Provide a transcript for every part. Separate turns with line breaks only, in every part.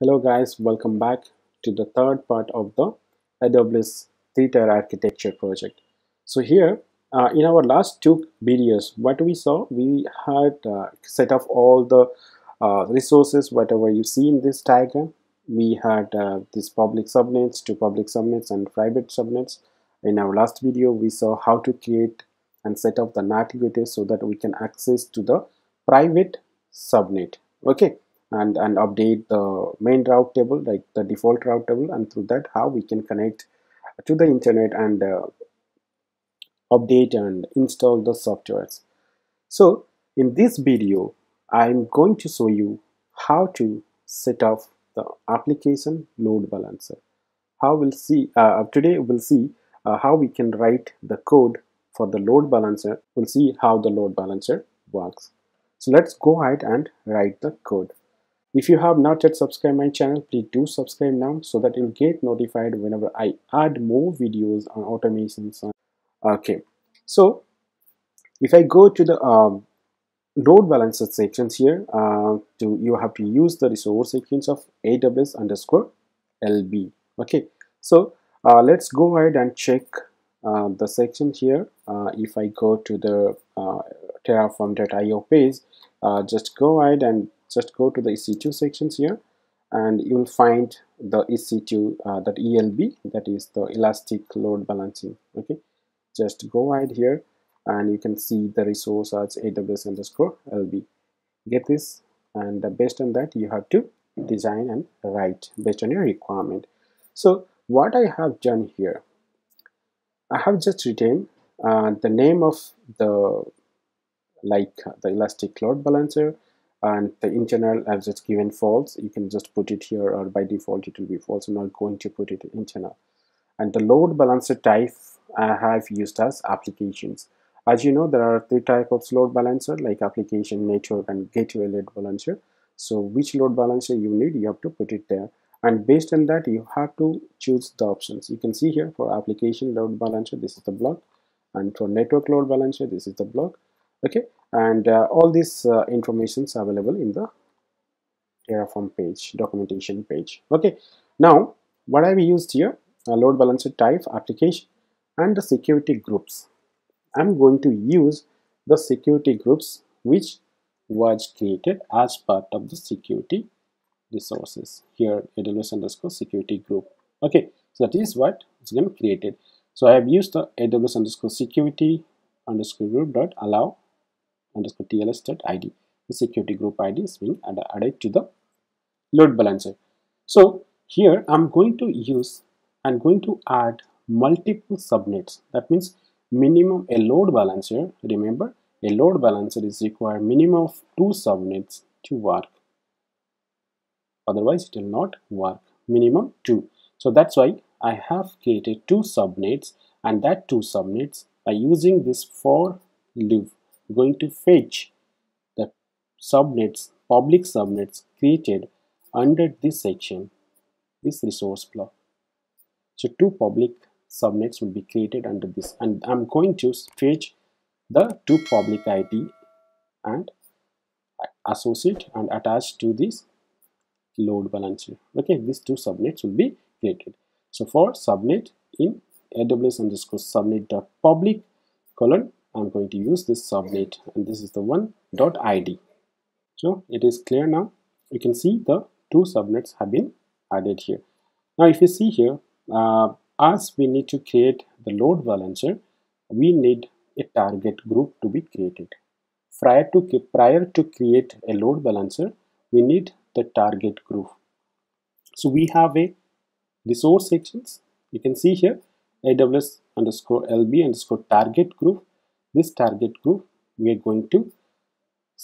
Hello guys, welcome back to the third part of the AWS three-tier architecture project. So here, uh, in our last two videos, what we saw, we had uh, set up all the uh, resources, whatever you see in this diagram. We had uh, these public subnets, two public subnets and private subnets. In our last video, we saw how to create and set up the NAT gateway so that we can access to the private subnet. Okay and and update the main route table like the default route table and through that how we can connect to the internet and uh, update and install the softwares. So in this video i'm going to show you how to set up the application load balancer. How we'll see uh, today we'll see uh, how we can write the code for the load balancer. We'll see how the load balancer works. So let's go ahead and write the code if you have not yet subscribed my channel, please do subscribe now so that you'll get notified whenever I add more videos on automations. Okay, so if I go to the um, load balancer sections here, uh, to you have to use the resource sections of AWS underscore LB. Okay, so uh, let's go ahead and check uh, the section here. Uh, if I go to the uh, terraform.io page, uh, just go ahead and just go to the EC2 sections here and you will find the EC2 uh, that ELB that is the elastic load balancing okay? Just go ahead here and you can see the resource as AWS underscore LB get this and based on that you have to design and write based on your requirement. So what I have done here I have just written uh, the name of the like the elastic load balancer and the internal I've just given false you can just put it here or by default it will be false. I'm not going to put it internal and the load balancer type I have used as applications. As you know there are three types of load balancer like application network and gateway load balancer. So which load balancer you need you have to put it there. And based on that you have to choose the options. You can see here for application load balancer this is the block. And for network load balancer this is the block okay? And uh, all these uh, informations available in the terraform page documentation page. Okay? Now what i've used here? A load balancer type application and the security groups. I'm going to use the security groups which was created as part of the security resources. Here aws underscore security group. Okay? So that is what is going to be created. So i have used the aws underscore security underscore group dot allow underscore tls.id. The security group ID is being added to the load balancer. So here I'm going to use, I'm going to add multiple subnets. That means minimum a load balancer. Remember, a load balancer is required minimum of two subnets to work. Otherwise, it will not work. Minimum two. So that's why I have created two subnets and that two subnets by using this for loop going to fetch the subnets, public subnets created under this section, this resource block. So two public subnets will be created under this and I'm going to fetch the two public ID and associate and attach to this load balancer. Okay, these two subnets will be created. So for subnet in AWS underscore subnet dot public colon I'm going to use this subnet and this is the one dot id so it is clear now. You can see the two subnets have been added here. Now if you see here uh, as we need to create the load balancer we need a target group to be created. Prior to prior to create a load balancer we need the target group. So we have a resource sections. You can see here aws underscore lb underscore target group this target group we are going to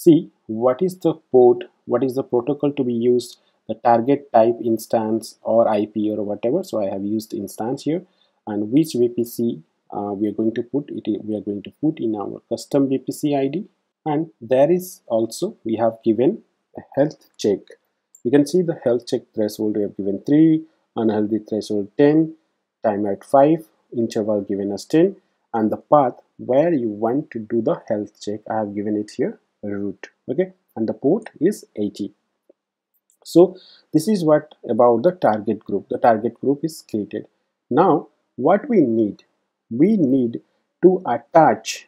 see what is the port what is the protocol to be used the target type instance or IP or whatever. So I have used instance here and which VPC uh, we are going to put it we are going to put in our custom VPC ID and there is also we have given a health check. You can see the health check threshold we have given 3 unhealthy threshold 10 time at 5 interval given as 10 and the path where you want to do the health check. I have given it here root okay? And the port is 80 so this is what about the target group. The target group is created. Now what we need we need to attach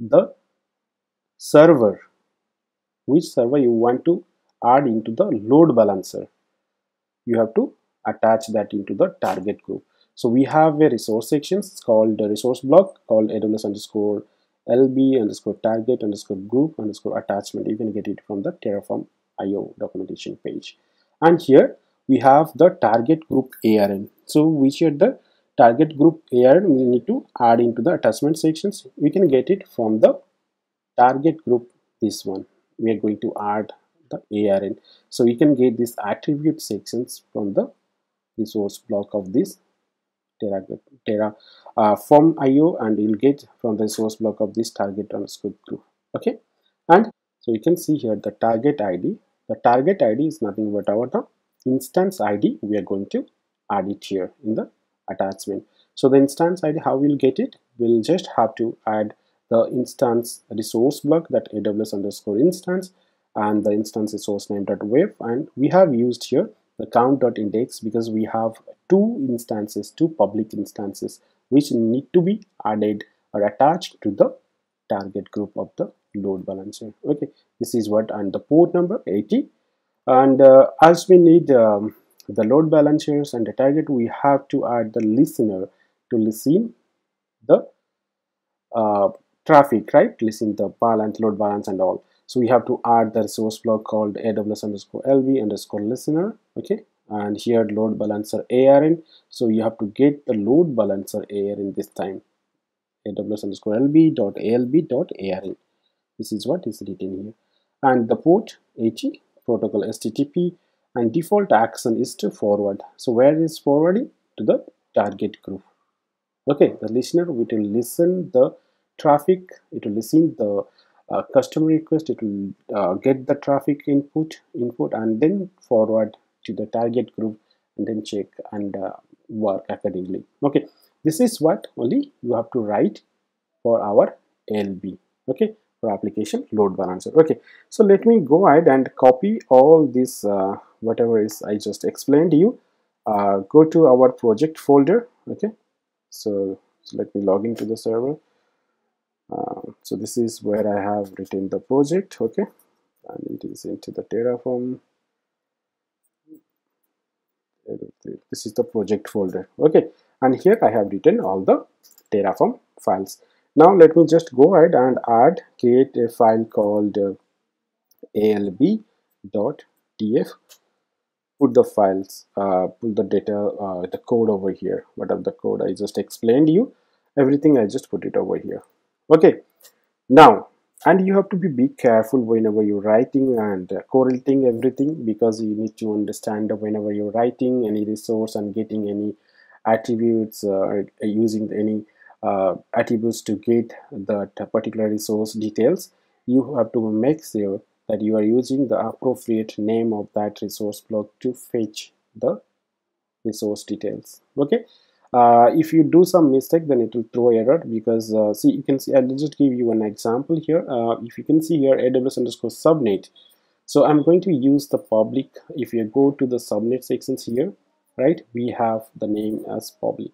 the server. Which server you want to add into the load balancer? You have to attach that into the target group so we have a resource section. It's called the resource block called aws underscore lb underscore target underscore group underscore attachment. You can get it from the terraform io documentation page. And here we have the target group arn so which are the target group arn we need to add into the attachment sections. We can get it from the target group this one. We are going to add the ARN. So we can get these attribute sections from the resource block of this Terra, Terra uh, from IO and you'll get from the resource block of this target underscore group. Okay, and so you can see here the target ID. The target ID is nothing but our the instance ID. We are going to add it here in the attachment. So the instance ID, how we'll get it? We'll just have to add the instance resource block that AWS underscore instance and the instance is source name.web and we have used here the count.index because we have two instances two public instances which need to be added or attached to the target group of the load balancer. Okay this is what and the port number 80 and uh, as we need um, the load balancers and the target we have to add the listener to listen the uh, traffic right? Listen the balance load balance and all so we have to add the resource block called aws underscore lb underscore listener okay? And here load balancer arn so you have to get the load balancer arn this time. Aws underscore lb dot alb dot arn this is what is written here. And the port 80 protocol http and default action is to forward. So where is forwarding? To the target group. Okay the listener will listen the traffic it will listen the uh, customer request it will uh, get the traffic input input and then forward to the target group and then check and uh, work accordingly. Okay this is what only you have to write for our lb okay for application load balancer. Okay so let me go ahead and copy all this uh, whatever is i just explained to you uh, go to our project folder okay. So, so let me log into the server uh, so this is where I have written the project okay? And it is into the terraform. This is the project folder okay? And here I have written all the terraform files. Now let me just go ahead and add create a file called uh, alb.tf put the files uh, put the data uh, the code over here. What are the code I just explained you everything I just put it over here okay. Now and you have to be, be careful whenever you're writing and uh, correlating everything because you need to understand whenever you're writing any resource and getting any attributes uh, using any uh, attributes to get that particular resource details you have to make sure that you are using the appropriate name of that resource block to fetch the resource details. Okay uh, if you do some mistake then it will throw error because uh, see you can see I'll just give you an example here. Uh, if you can see here AWS underscore subnet. So I'm going to use the public. If you go to the subnet sections here right we have the name as public.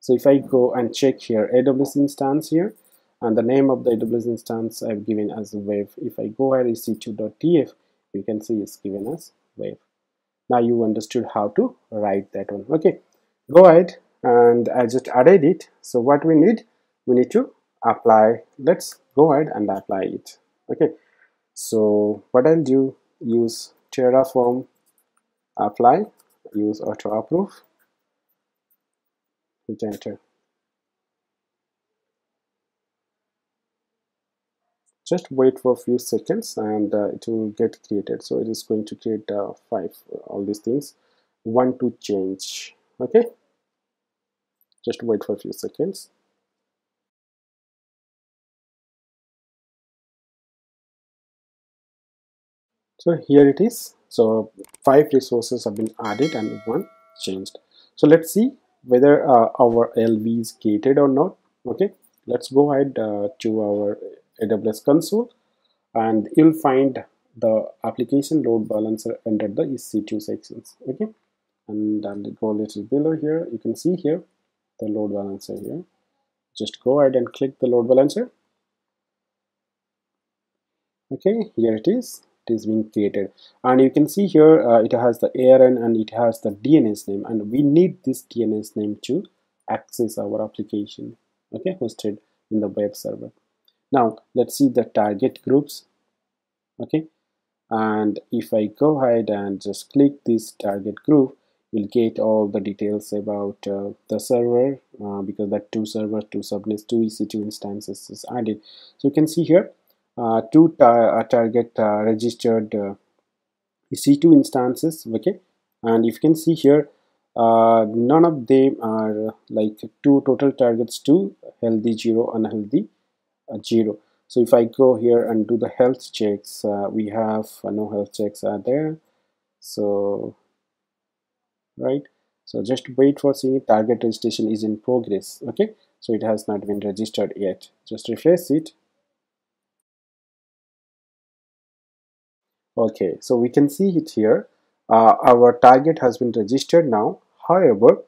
So if I go and check here AWS instance here and the name of the AWS instance I've given as web. If I go ahead ec2.tf you can see it's given as web. Now you understood how to write that one. Okay go ahead and I just added it. So what we need we need to apply let's go ahead and apply it. Okay. So what I'll do use terraform apply use auto approve hit enter. Just wait for a few seconds and uh, it will get created. So it is going to create uh, five all these things. One to change. Okay just wait for a few seconds. So here it is. So five resources have been added and one changed. So let's see whether uh, our LB is gated or not. Okay let's go ahead uh, to our AWS console and you'll find the application load balancer under the EC2 sections. Okay and I'll go a little below here. You can see here the load balancer here. Just go ahead and click the load balancer. Okay here it is. It is being created. And you can see here uh, it has the ARN and it has the DNS name. And we need this DNS name to access our application okay hosted in the web server. Now let's see the target groups okay. And if I go ahead and just click this target group you'll get all the details about uh, the server uh, because that two servers two subnets two EC2 instances is added. So you can see here uh, two tar uh, target uh, registered uh, EC2 instances okay? And if you can see here none of them are like two total targets two healthy zero unhealthy zero. So if I go here and do the health checks we have no health checks are there. So right? So just wait for seeing target registration is in progress okay? So it has not been registered yet. Just refresh it. Okay so we can see it here. Uh, our target has been registered now. However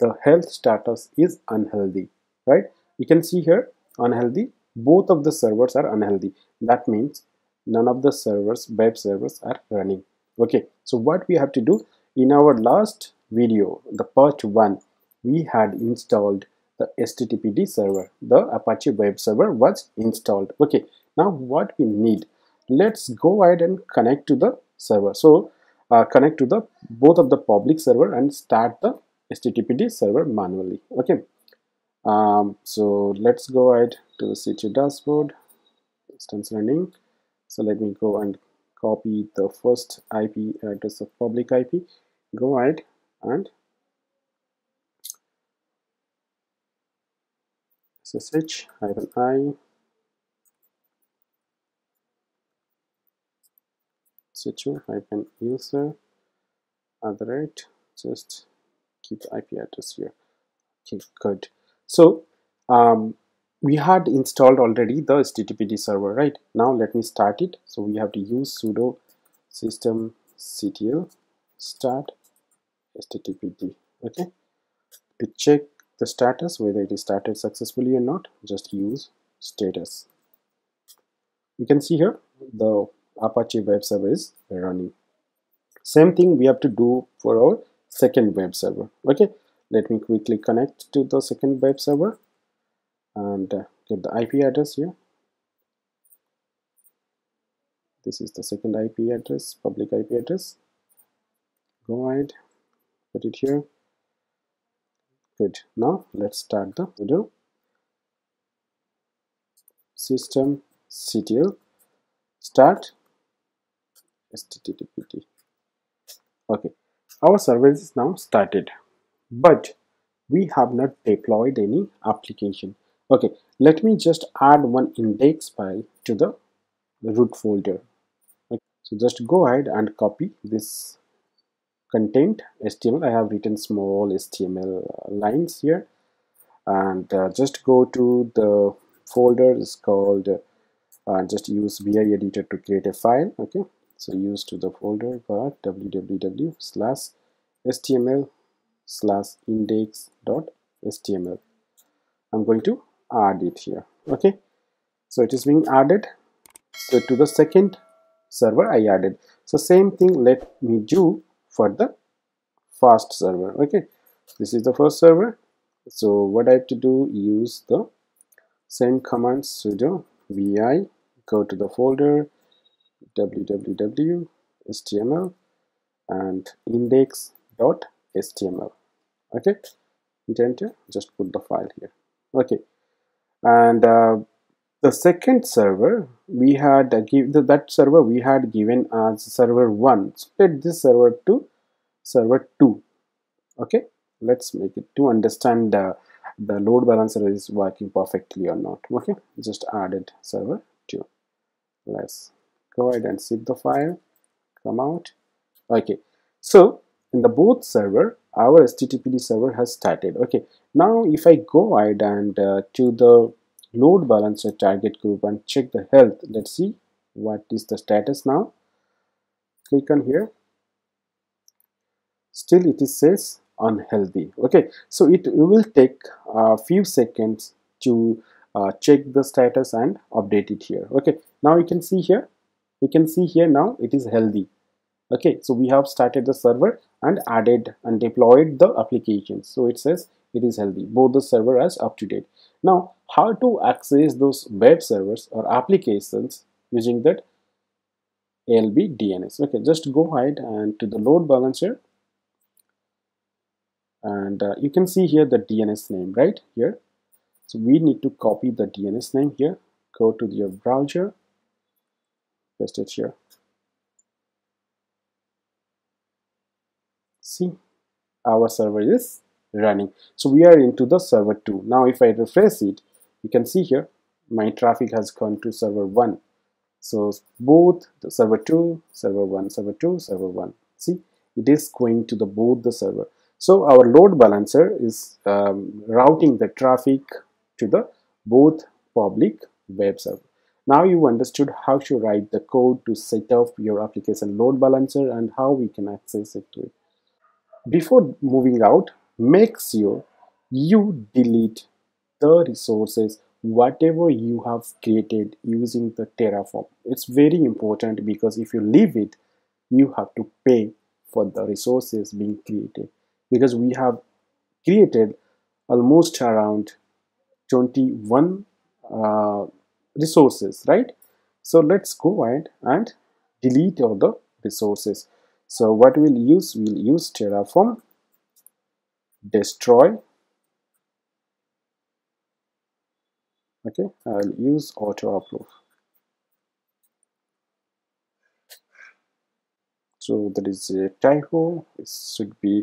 the health status is unhealthy right? You can see here unhealthy. Both of the servers are unhealthy. That means none of the servers web servers are running okay? So what we have to do in our last video the part one we had installed the httpd server. The apache web server was installed. Okay now what we need? Let's go ahead and connect to the server. So uh, connect to the both of the public server and start the httpd server manually. Okay um, so let's go ahead to the EC2 dashboard. Instance running. So let me go and copy the first IP address of public IP go ahead and ssh hyphen i. ec2 hyphen user. Other rate just keep the IP address here. Okay good. So um, we had installed already the httpd server right? Now let me start it. So we have to use sudo system ctl start httpd okay? To check the status whether it is started successfully or not just use status. You can see here the apache web server is running. Same thing we have to do for our second web server okay? Let me quickly connect to the second web server and uh, get the IP address here. This is the second IP address public IP address. Go ahead put it here. Good. Now let's start the video. System ctl start. Httpd okay. Our service is now started but we have not deployed any application okay let me just add one index file to the root folder. Okay. so just go ahead and copy this content html i have written small html lines here. And uh, just go to the folder. Is called uh, just use vi editor to create a file. Okay so use to the folder. But www slash html slash index dot html i'm going to add it here okay? So it is being added. So to the second server i added. So same thing let me do for the first server okay? This is the first server. So what i have to do use the same command sudo vi go to the folder www html and index.html okay? Enter just put the file here okay and uh, the second server we had uh, give that server we had given as server 1 split this server to server 2 okay? Let's make it to understand uh, the load balancer is working perfectly or not. Okay? Just added server 2 let's go ahead and zip the file. Come out. Okay. So in the both server our httpd server has started. Okay now if i go ahead and uh, to the load balancer target group and check the health let's see what is the status now. Click on here. Still it is says unhealthy. Okay so it, will take a few seconds to uh, check the status and update it here. Okay now you can see here. We can see here now it is healthy okay so we have started the server and added and deployed the applications so it says it is healthy both the server is up to date. Now how to access those web servers or applications using that ALB DNS okay just go ahead and to the load balancer and uh, you can see here the DNS name right here. So we need to copy the DNS name here. Go to your browser. Paste it here see our server is running. So we are into the server 2 now if I refresh it you can see here my traffic has gone to server 1 so both the server 2 server 1 server 2 server 1 see it is going to the both the server. So our load balancer is um, routing the traffic to the both public web server. Now you understood how to write the code to set up your application load balancer and how we can access it to it. Before moving out, make sure you delete the resources whatever you have created using the Terraform. It's very important because if you leave it, you have to pay for the resources being created. Because we have created almost around 21 uh, resources right? So let's go ahead and delete all the resources so what we'll use we'll use terraform destroy okay i'll use auto upload so that is a typo it should be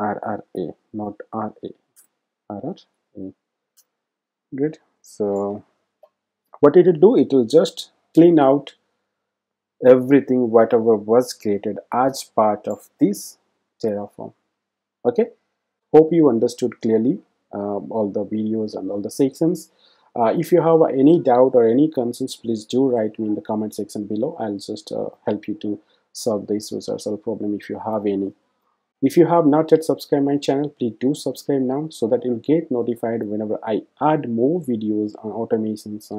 RRA not RA RRA good. So what it will do it will just clean out everything whatever was created as part of this terraform. Okay? Hope you understood clearly uh, all the videos and all the sections. Uh, if you have any doubt or any concerns please do write me in the comment section below. I'll just uh, help you to solve the issues or solve problem if you have any. If you have not yet subscribed my channel, please do subscribe now so that you'll get notified whenever I add more videos on automations